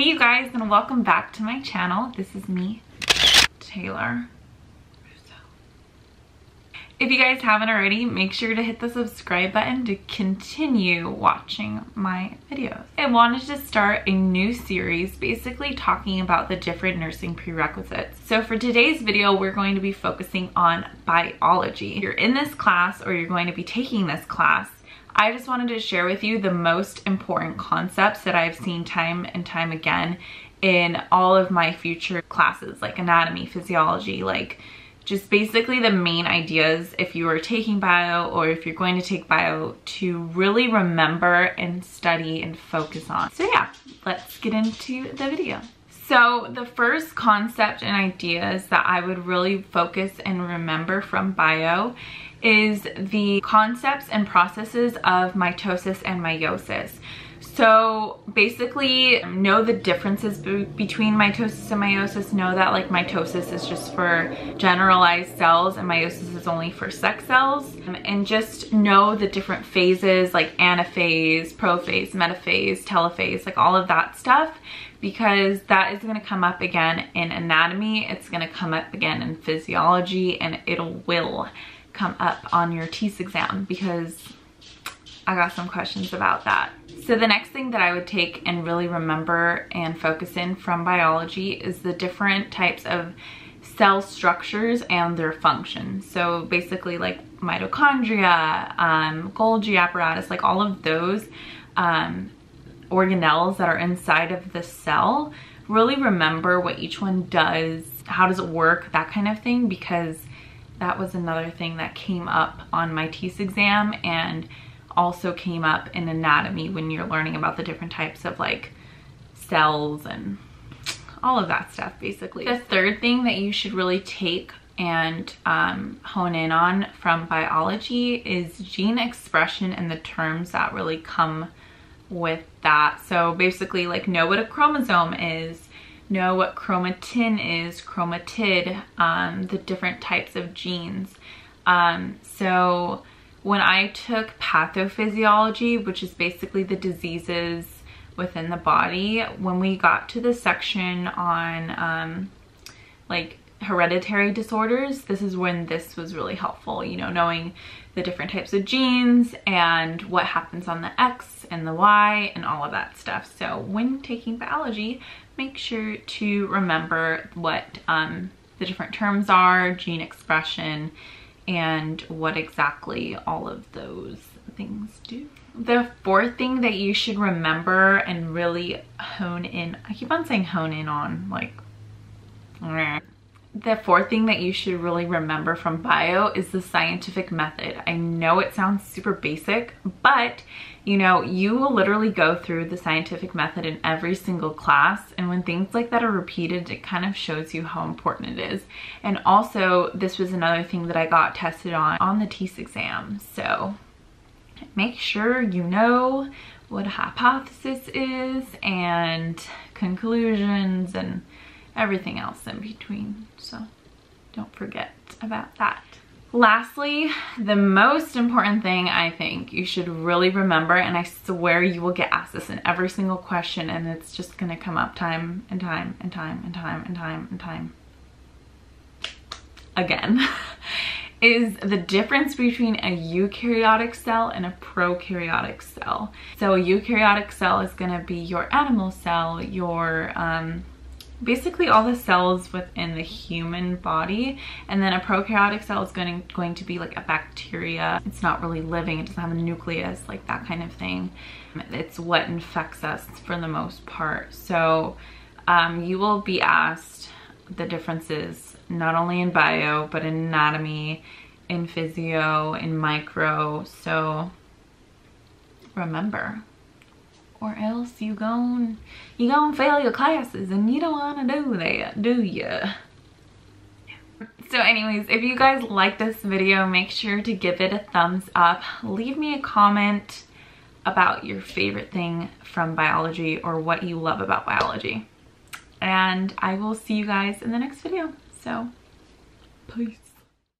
Hey you guys and welcome back to my channel. This is me, Taylor. If you guys haven't already, make sure to hit the subscribe button to continue watching my videos. I wanted to start a new series basically talking about the different nursing prerequisites. So for today's video, we're going to be focusing on biology. If you're in this class or you're going to be taking this class, I just wanted to share with you the most important concepts that I've seen time and time again in all of my future classes, like anatomy, physiology, like just basically the main ideas if you are taking bio or if you're going to take bio to really remember and study and focus on. So yeah, let's get into the video. So the first concept and ideas that I would really focus and remember from bio is the concepts and processes of mitosis and meiosis. So basically know the differences between mitosis and meiosis. Know that like mitosis is just for generalized cells and meiosis is only for sex cells. And just know the different phases like anaphase, prophase, metaphase, telophase, like all of that stuff because that is gonna come up again in anatomy. It's gonna come up again in physiology and it will come up on your TEAS exam because I got some questions about that. So the next thing that I would take and really remember and focus in from biology is the different types of cell structures and their function. So basically like mitochondria, um, Golgi apparatus, like all of those um, organelles that are inside of the cell, really remember what each one does, how does it work, that kind of thing, because that was another thing that came up on my TEAS exam and also came up in anatomy when you're learning about the different types of like cells and all of that stuff basically. The third thing that you should really take and um, hone in on from biology is gene expression and the terms that really come with that. So basically like know what a chromosome is, know what chromatin is, chromatid, um, the different types of genes. Um, so when I took pathophysiology, which is basically the diseases within the body, when we got to the section on um, like hereditary disorders, this is when this was really helpful, you know, knowing the different types of genes and what happens on the X and the Y and all of that stuff. So when taking biology, make sure to remember what um, the different terms are, gene expression, and what exactly all of those things do. The fourth thing that you should remember and really hone in, I keep on saying hone in on, like, the fourth thing that you should really remember from bio is the scientific method. I know it sounds super basic, but you know, you will literally go through the scientific method in every single class. And when things like that are repeated, it kind of shows you how important it is. And also, this was another thing that I got tested on on the TEAS exam. So make sure you know what a hypothesis is and conclusions and everything else in between. So don't forget about that. Lastly, the most important thing I think you should really remember, and I swear you will get asked this in every single question and it's just gonna come up time and time and time and time and time and time again, is the difference between a eukaryotic cell and a prokaryotic cell. So a eukaryotic cell is gonna be your animal cell, your um, basically all the cells within the human body and then a prokaryotic cell is going to, going to be like a bacteria. It's not really living it doesn't have a nucleus like that kind of thing. It's what infects us for the most part. So um, you will be asked the differences not only in bio but in anatomy in physio in micro. So remember or else you gon' you gon' fail your classes and you don't want to do that do you so anyways if you guys like this video make sure to give it a thumbs up. Leave me a comment about your favorite thing from biology or what you love about biology. And I will see you guys in the next video. So peace